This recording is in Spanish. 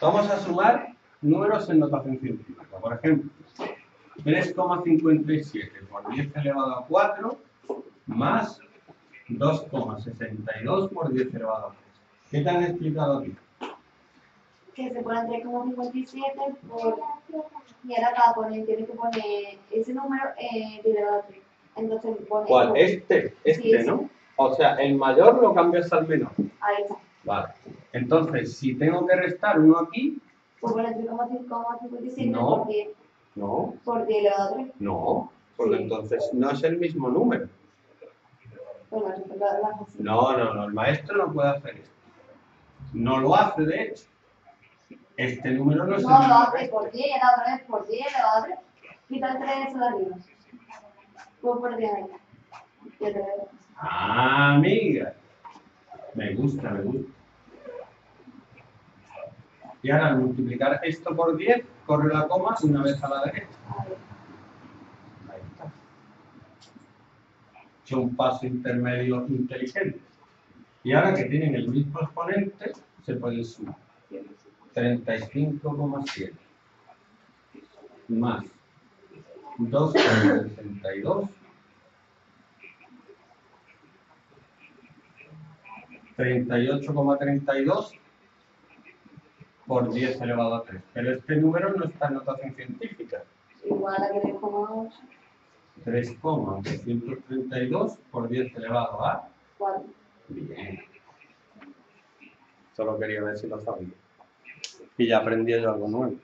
Vamos a sumar números en notación científica. Por ejemplo, 3,57 por 10 elevado a 4 más 2,62 por 10 elevado a 3. ¿Qué te han explicado aquí? Que se pone 3,57 por... Y ahora para poner, tienes que poner ese número eh, elevado a 3. Entonces pone... ¿Cuál? Este, este, Sí, sí. ¿no? O sea, el mayor lo cambias al menor. Ahí está. Vale. Entonces, si tengo que restar uno aquí, Pues pone 3,57 No. por 10. no, Por 10 elevado a 3. no, porque Sí. entonces no es el mismo número. Bueno, eso es la, la No, no, no, el maestro no puede hacer esto. No lo hace, de hecho. Este número no es el No, lo mismo. hace por 10 y la otra vez por 10 elevado a 3. Quita el 3 eso de arriba. Pues por 10 ahí. Ya te veo. Ah, amiga. Me gusta, me gusta. Y ahora al multiplicar esto por 10, corre la coma una vez a la derecha. Ahí. Está. Hecho un paso intermedio inteligente. Y ahora que tienen el mismo exponente, se pueden sumar. 35,7 más 2,62 38,32 por 10 elevado a 3. Pero este número no está en notación científica. Igual a que 3,8. 3,232 por 10 elevado a 4. Bien. Solo quería ver si lo sabía. Y ya aprendí yo algo nuevo.